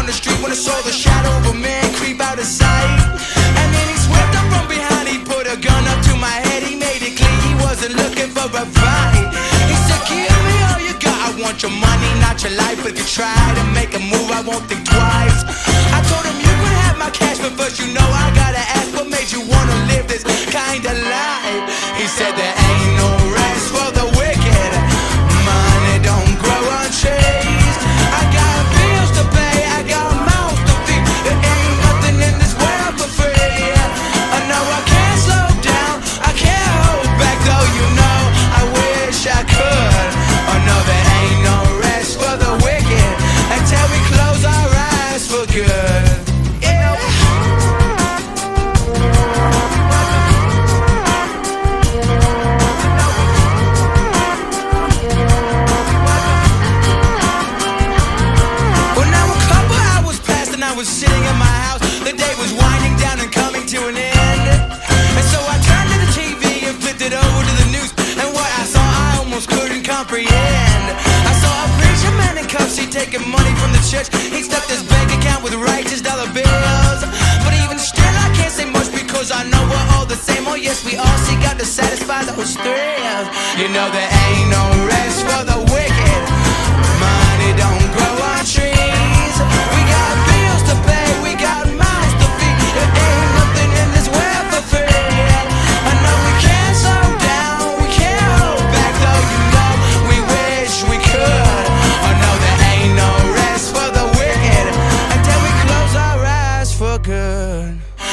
down the street when I saw the shadow of a man creep out of sight. And then he swept up from behind, he put a gun up to my head, he made it clear he wasn't looking for a fight. He said, Give me all you got, I want your money, not your life. If you try to make a move, I won't think twice. Comprehend. I saw a preacher man in cuffs, he taking money from the church. He stuffed his bank account with righteous dollar bills. But even still, I can't say much because I know we're all the same. Oh, yes, we all seek out to satisfy those thrills. You know, there ain't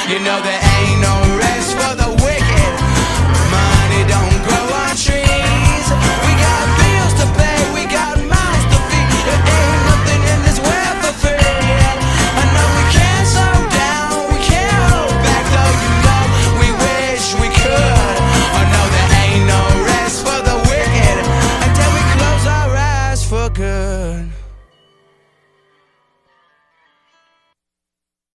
You know there ain't no rest for the wicked. Money don't grow on trees. We got bills to pay, we got mouths to feed. There ain't nothing in this world for free. I know we can't slow down, we can't hold back, though you know we wish we could. I know there ain't no rest for the wicked until we close our eyes for good.